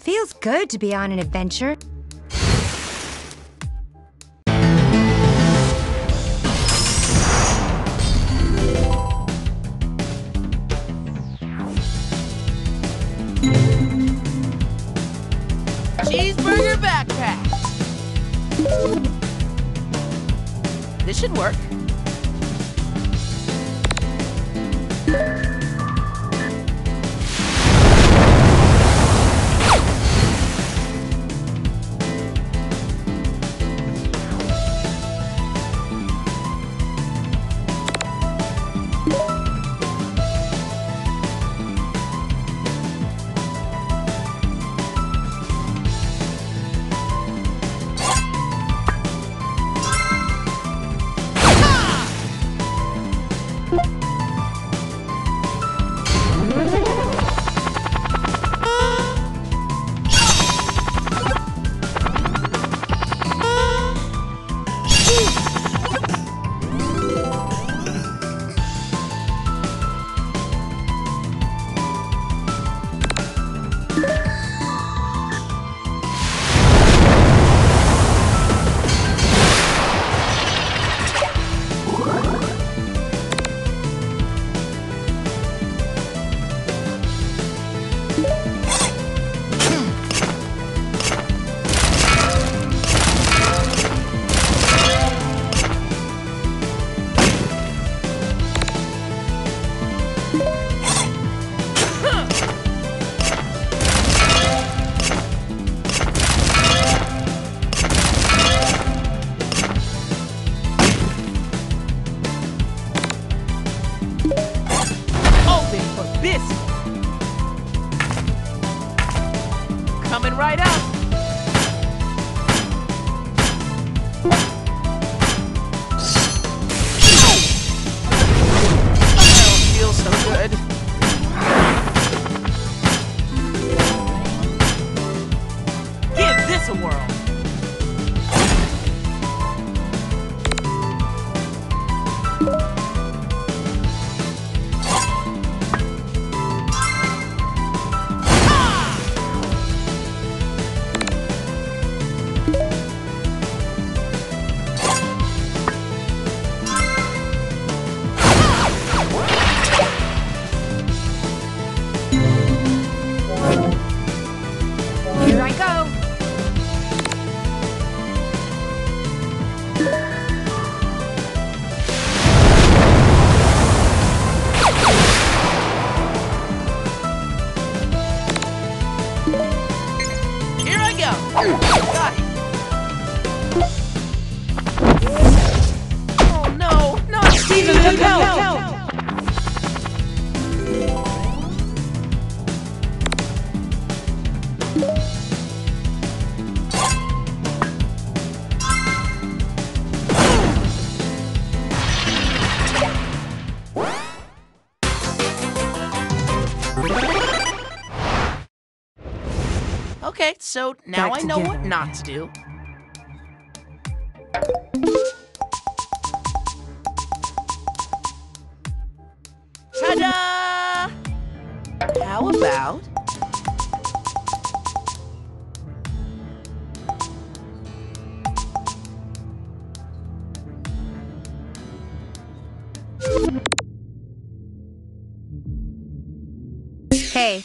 Feels good to be on an adventure. Cheeseburger backpack. This should work. So now Back I know what not to do. Ta-da! How about Hey,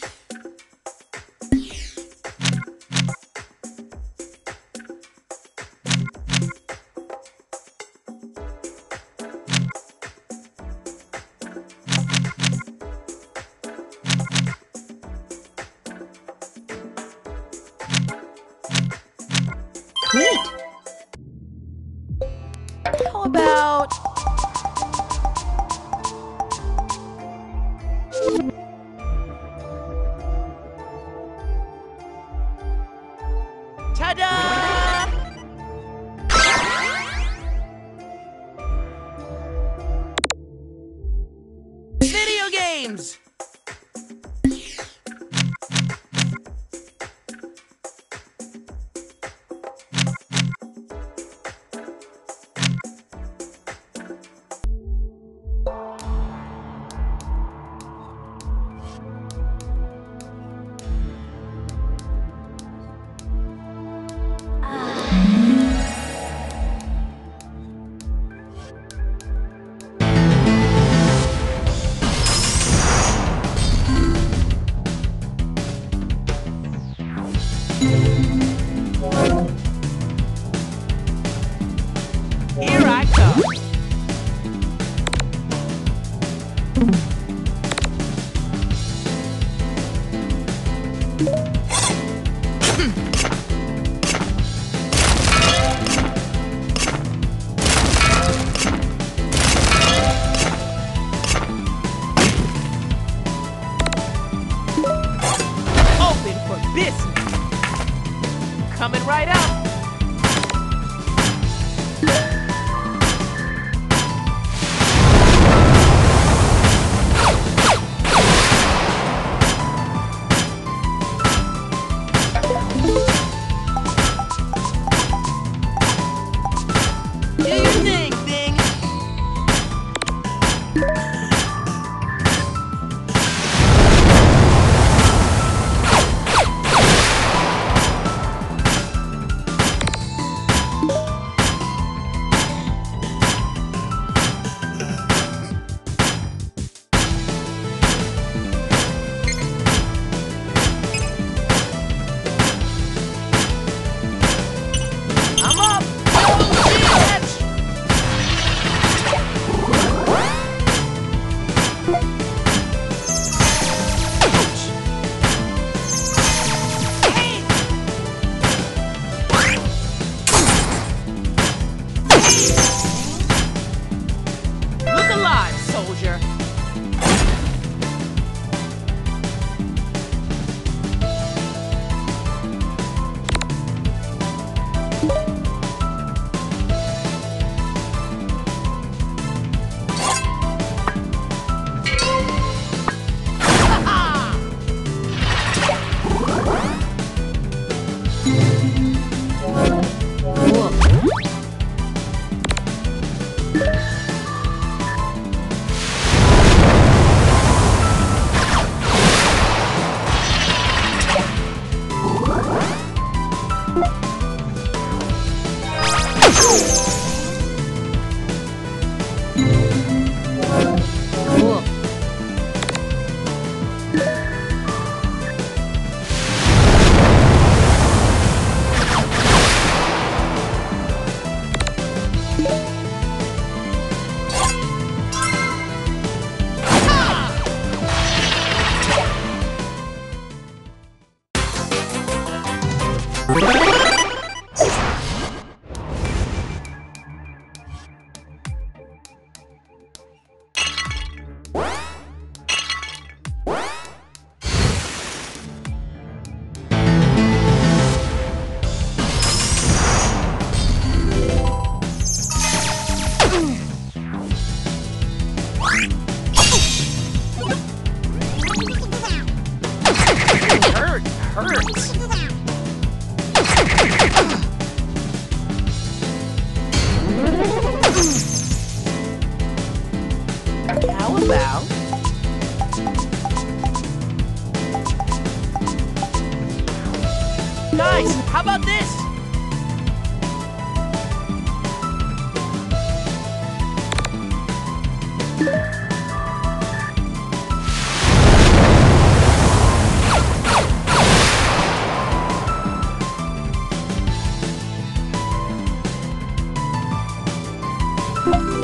Hurts.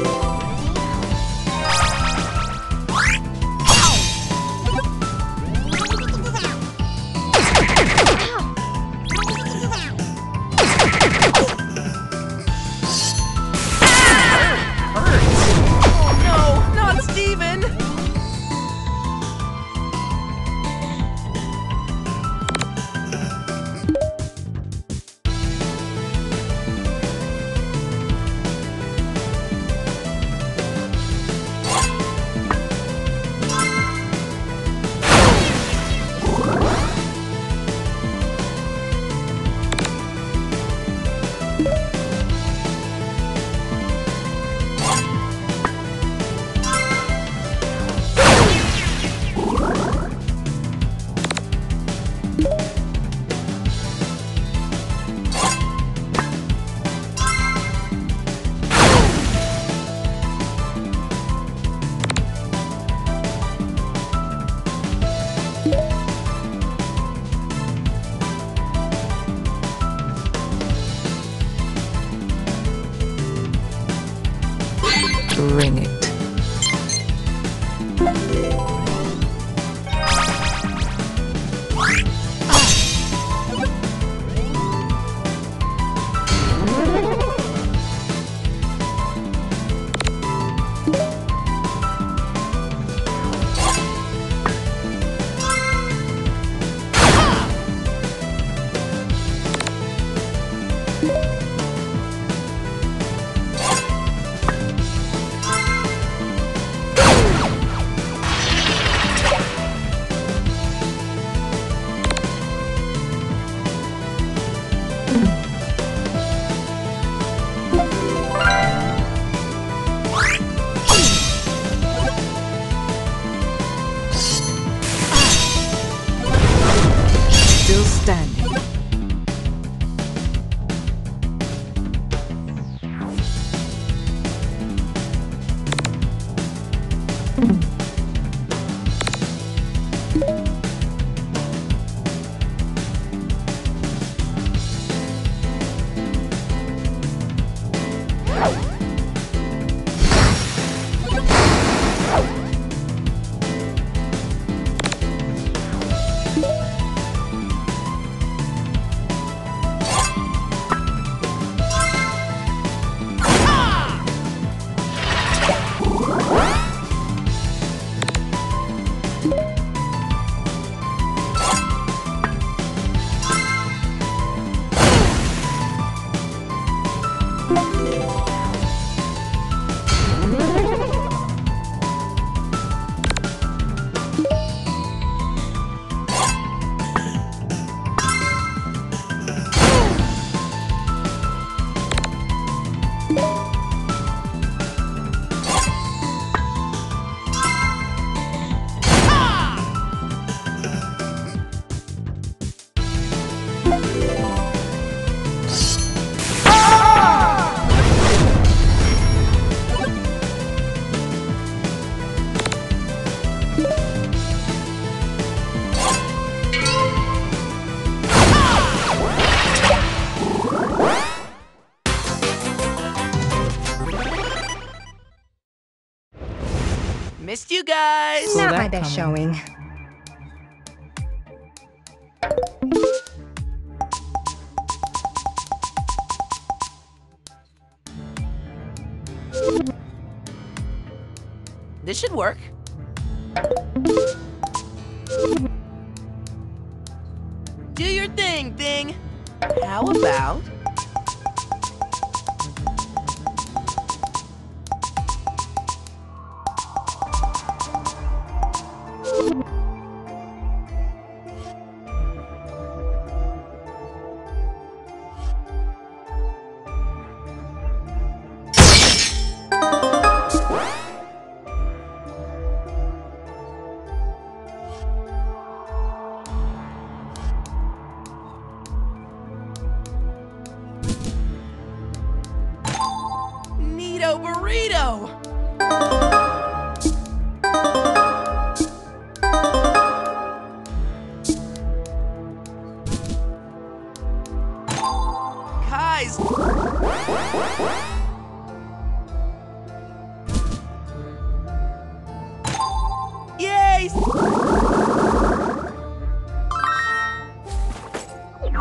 Bring it. Best coming. showing. This should work. Do your thing, thing. How about...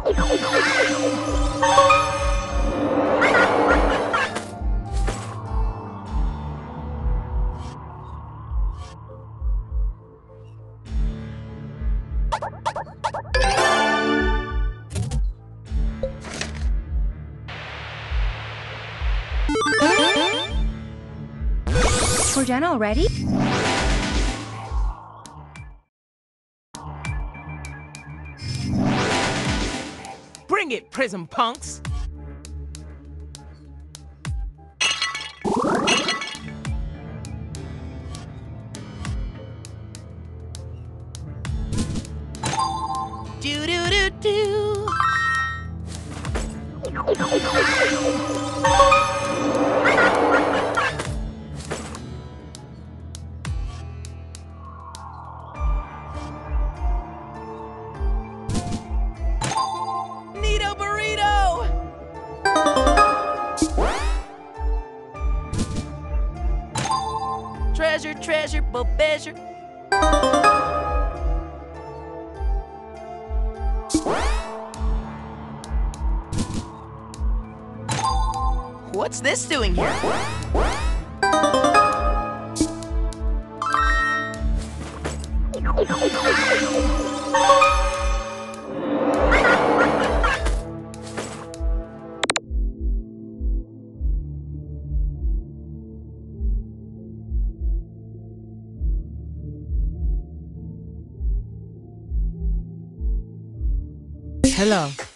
We're done already? Prism Punks! What's this doing here? Hello.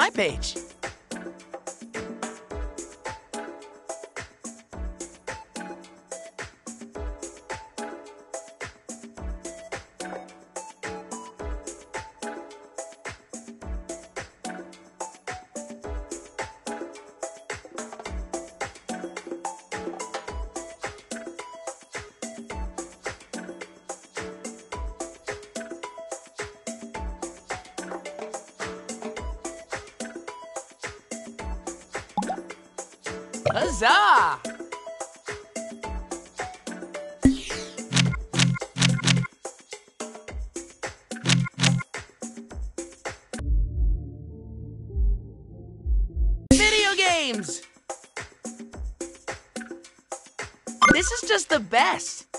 my page. This is just the best.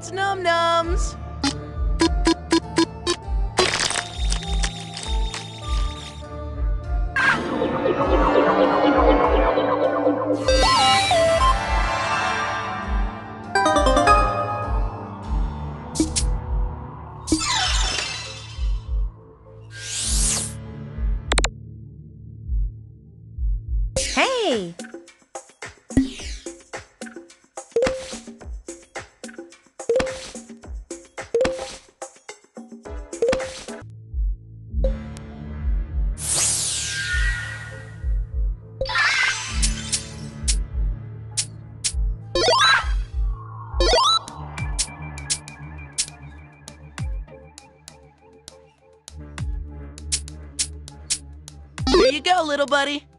What's num num? you go, little buddy.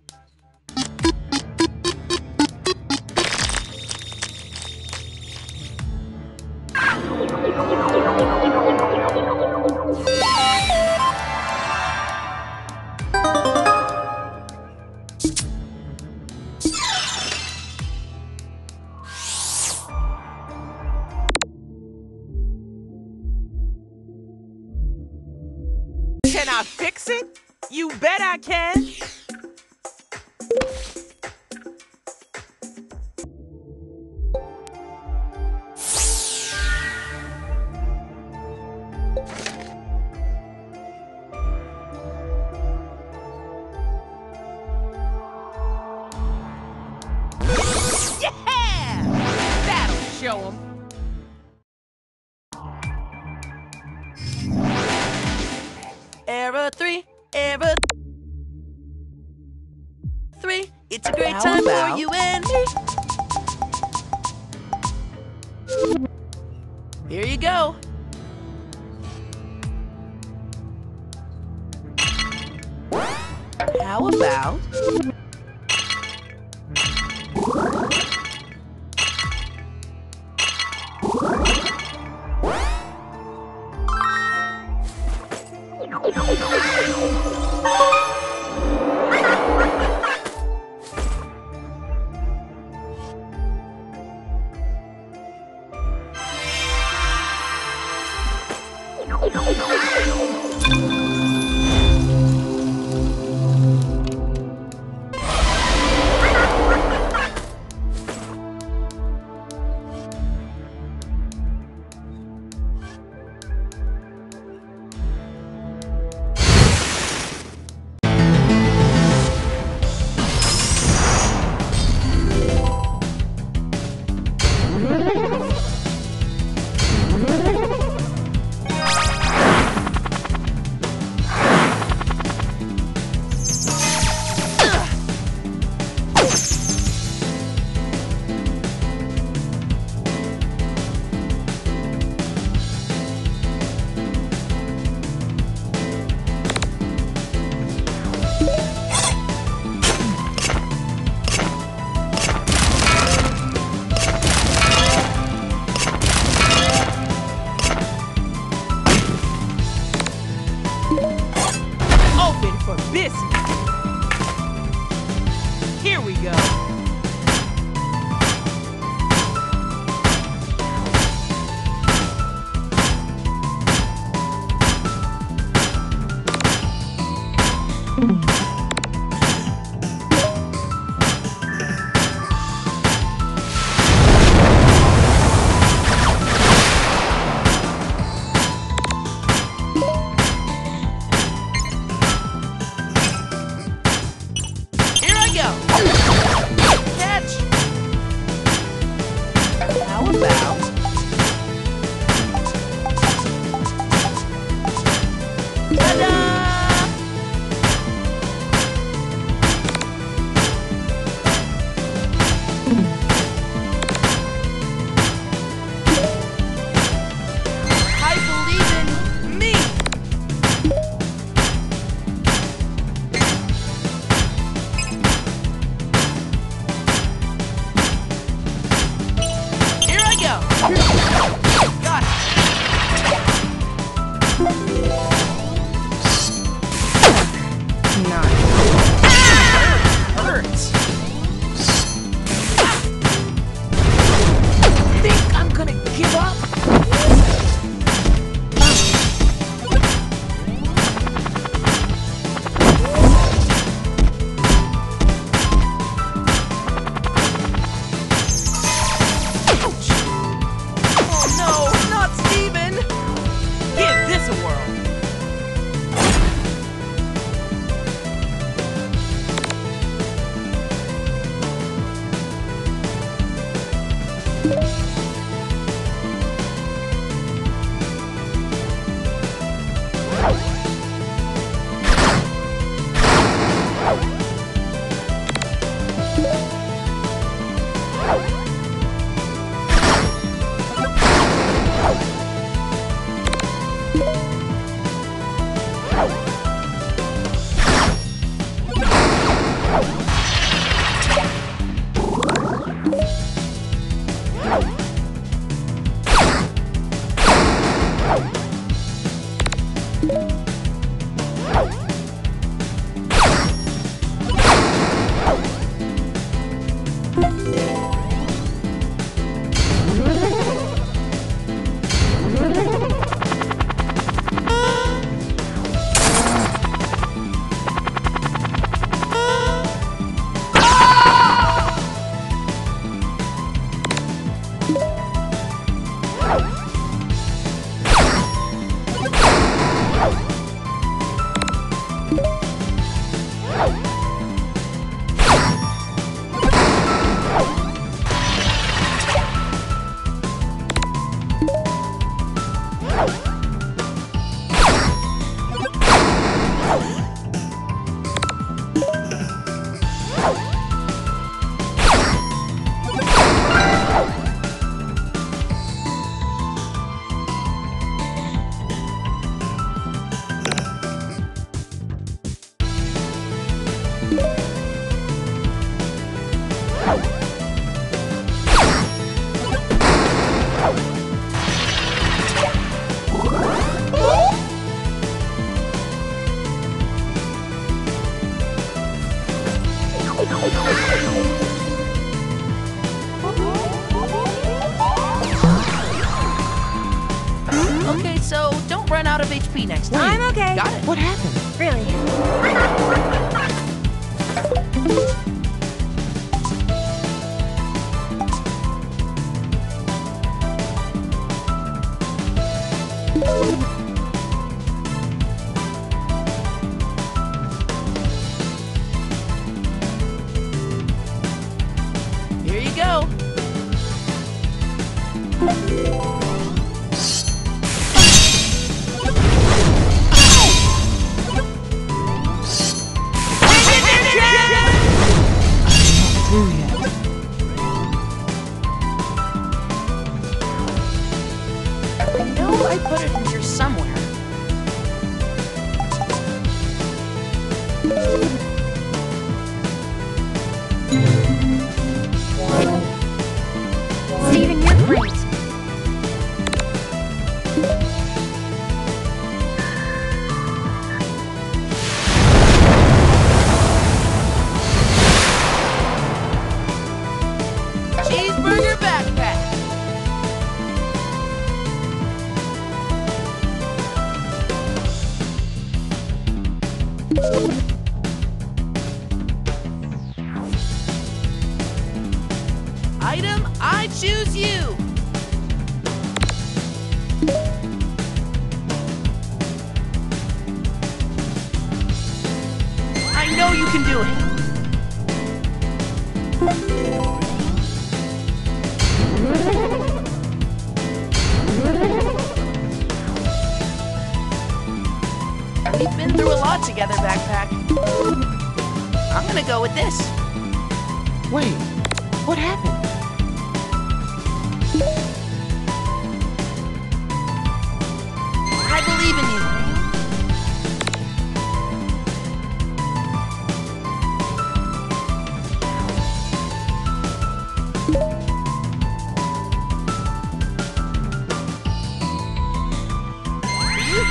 Here you go. How about... Got it. What happened?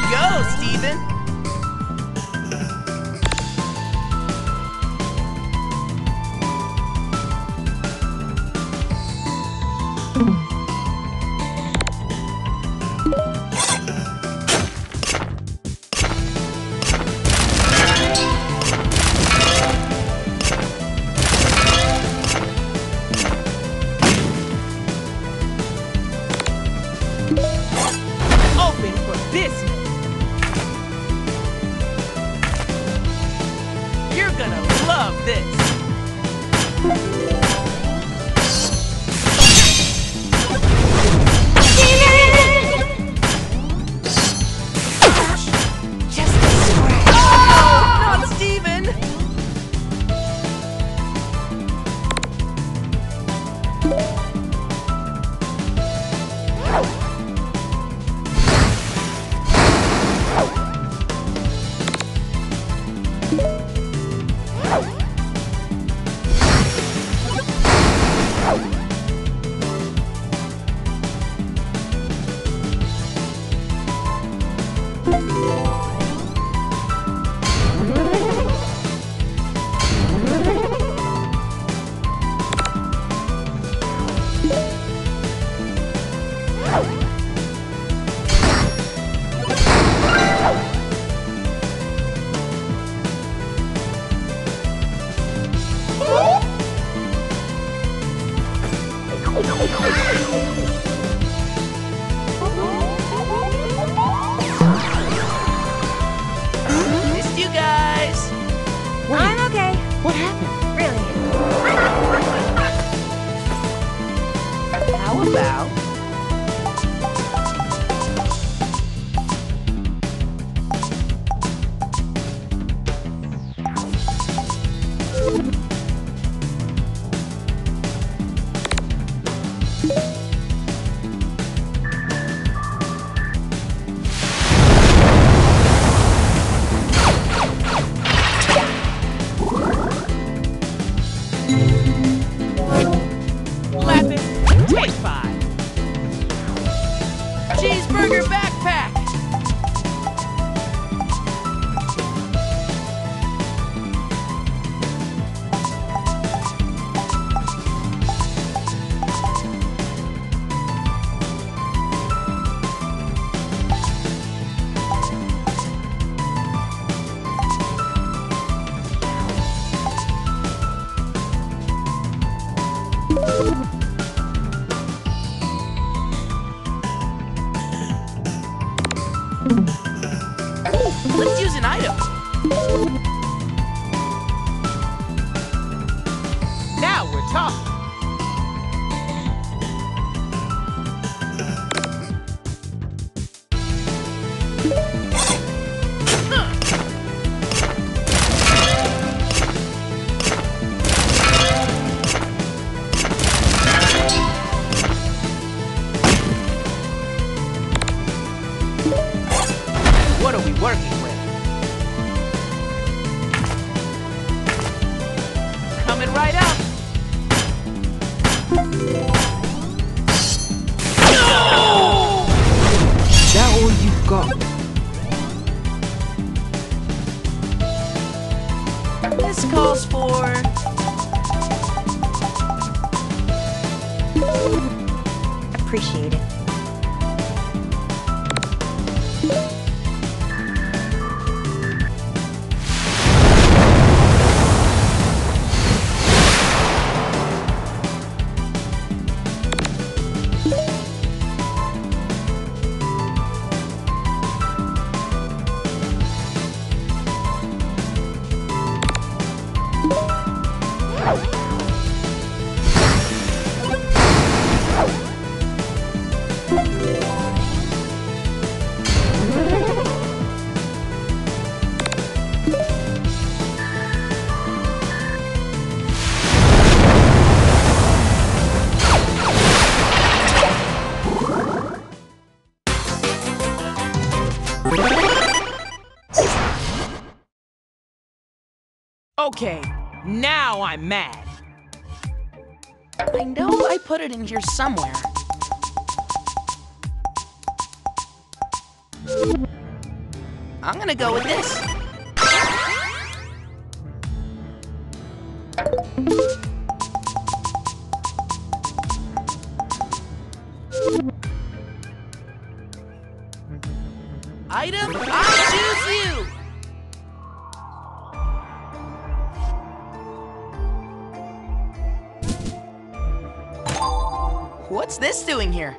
Go, Steven. Appreciate Okay, now I'm mad. I know I put it in here somewhere. I'm gonna go with this. Item, I this doing here?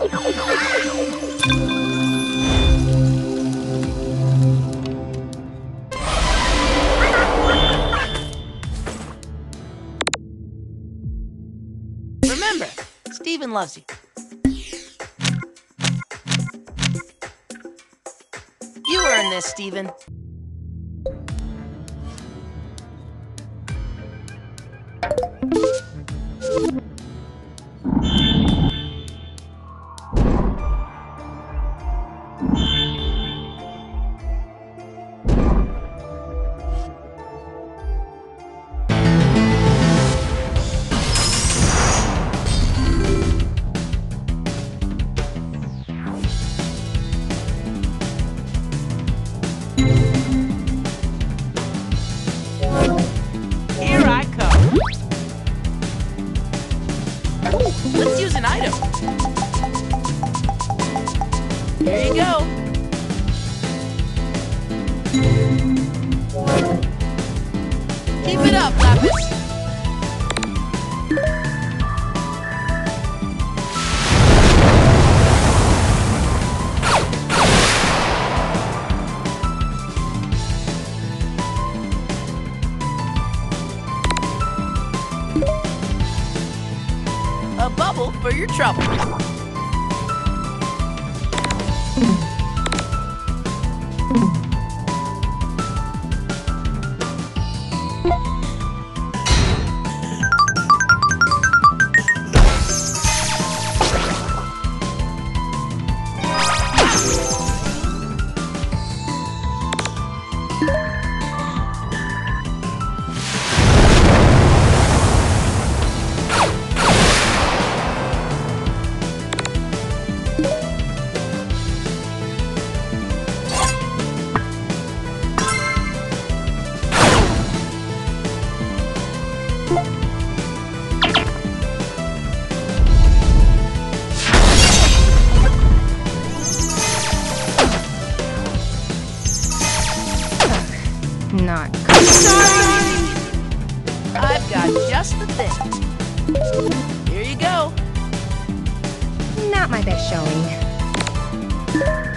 Remember, Steven loves you. You earned this, Steven. Keep it up, Lapis. Got just the thing. Here you go. not my best showing.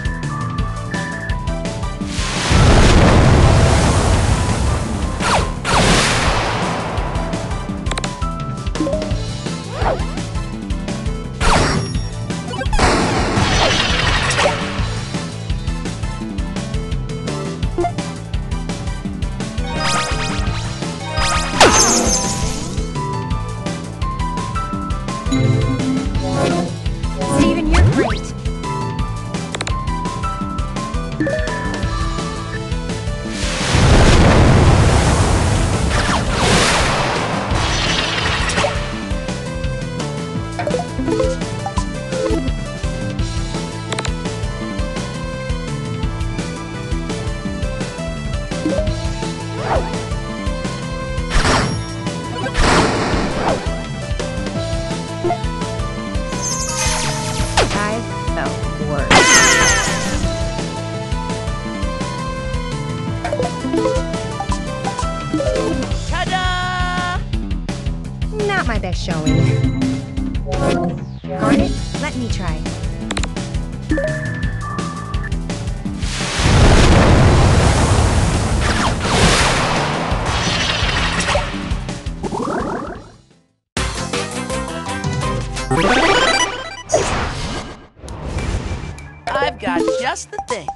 Garnet, let me try. I've got just the thing.